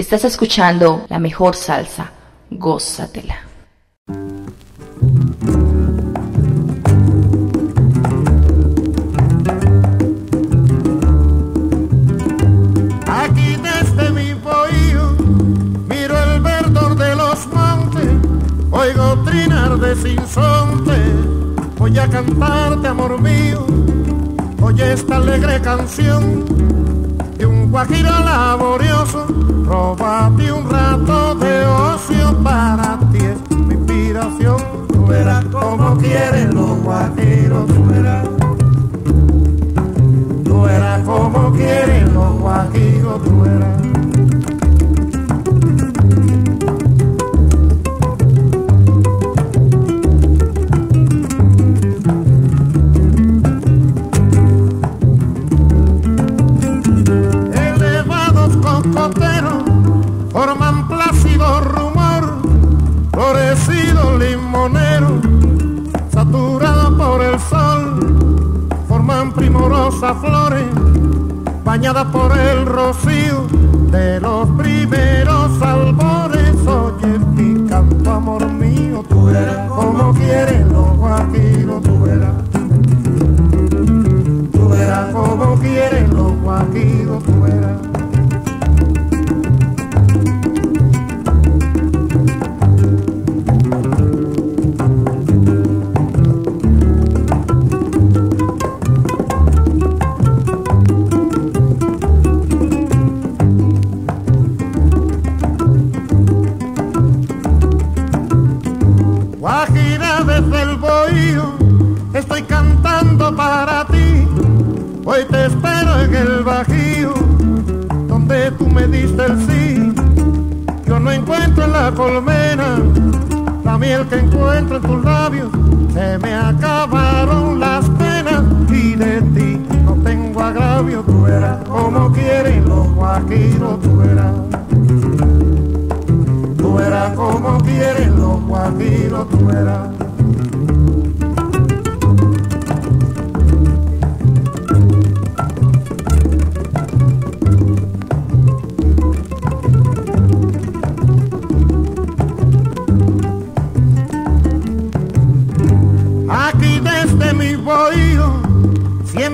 Estás escuchando la mejor salsa. Gózatela. Aquí desde mi bohío miro el verdor de los montes, oigo trinar de sinsonte, voy a cantarte amor mío, oye esta alegre canción de un guajiro laborioso, verás como quieren los guajiros, tú verás. Tú verás como quieren los guajiros, tú verás. Elevados cocoteros forman sol, forman primorosas flores, bañadas por el rocío de los primeros albores. Te espero en el bajío, donde tú me diste el sí. Yo no encuentro en la colmena la miel que encuentro en tus labios. Se me acabaron las penas y de ti no tengo agravio. Tú verás como quieren los guajiros, tú verás. Tú verás como quieren los guajiros, tú verás.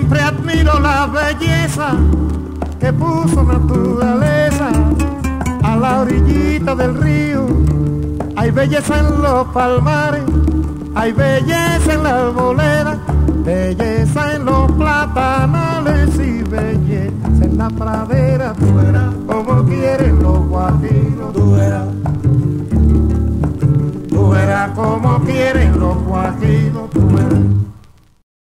Siempre admiro la belleza que puso naturaleza a la orillita del río. Hay belleza en los palmares, hay belleza en la arboleda, belleza en los platanales y belleza en la pradera. Tú verás como quieren los guajiros, tú verás. Tú verás como quieren los guajiros, tú verás.